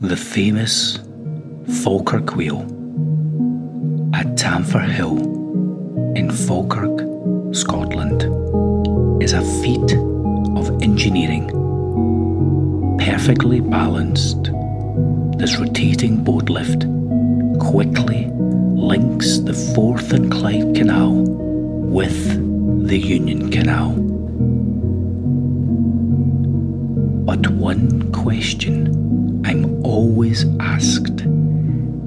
The famous Falkirk Wheel at Tamfourhill in Falkirk, Scotland, is a feat of engineering. Perfectly balanced, this rotating boat lift quickly links the Forth and Clyde Canal with the Union Canal. But one question I'm always asked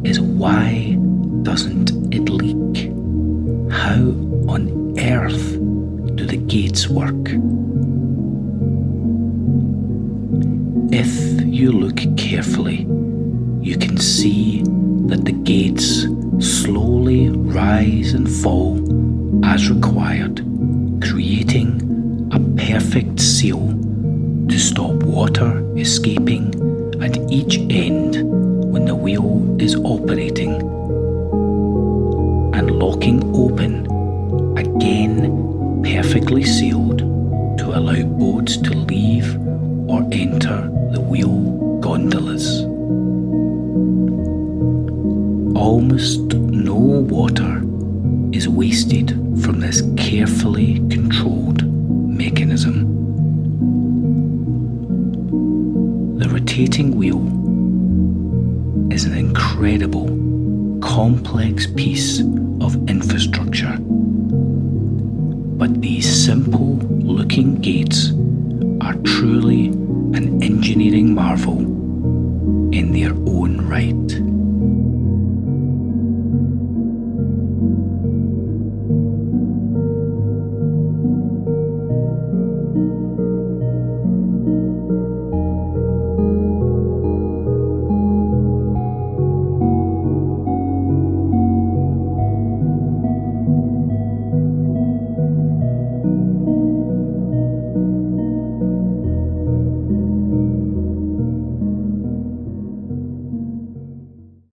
is why doesn't it leak? How on earth do the gates work? If you look carefully, you can see that the gates slowly rise and fall as required, creating a perfect seal to stop water escaping at each end when the wheel is operating and locking open again perfectly sealed to allow boats to leave or enter the wheel gondolas. Almost no water is wasted from this carefully controlled mechanism. Rotating wheel is an incredible, complex piece of infrastructure. But these simple looking gates are truly an engineering marvel in their own right.